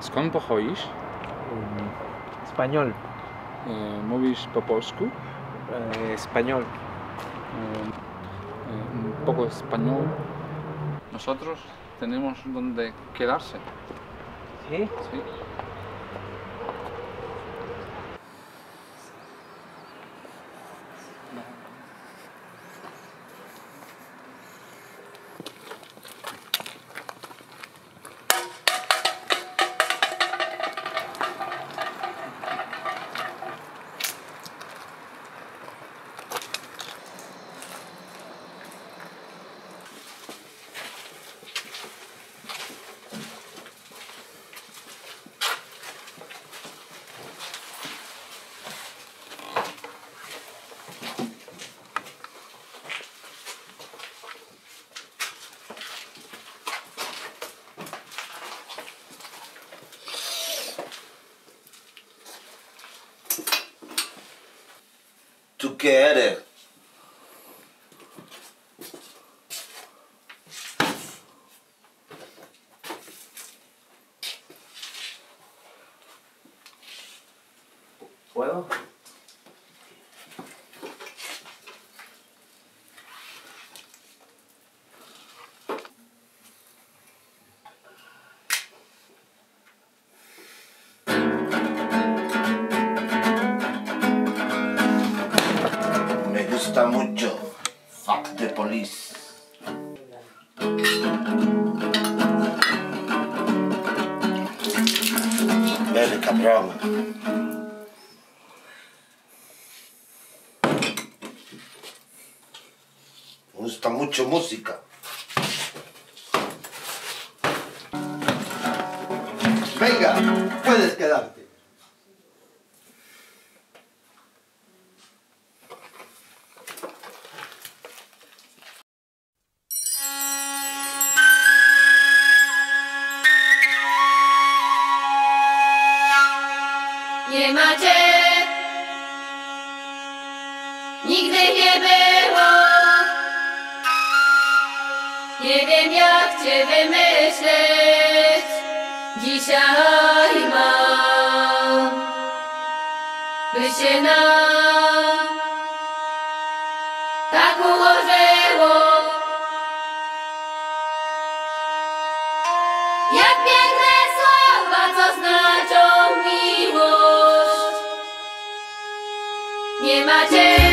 Skąd pochodzisz? Mm, Español. E, mówisz po polsku? eh, español. Eh, eh, un poco español. Nosotros tenemos donde quedarse. ¿Sí? ¿sí? together. Well, gusta mucho. Fuck the police. Bebe, cabrón. Me gusta mucho música. Venga, puedes quedarte. Nie macie, nigdy nie było. Nie wiem jak cię wymyśleć, dzisiaj mam, by się nam tak ułożyło. Jak piękne słowa, co znaczą my day.